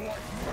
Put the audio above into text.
What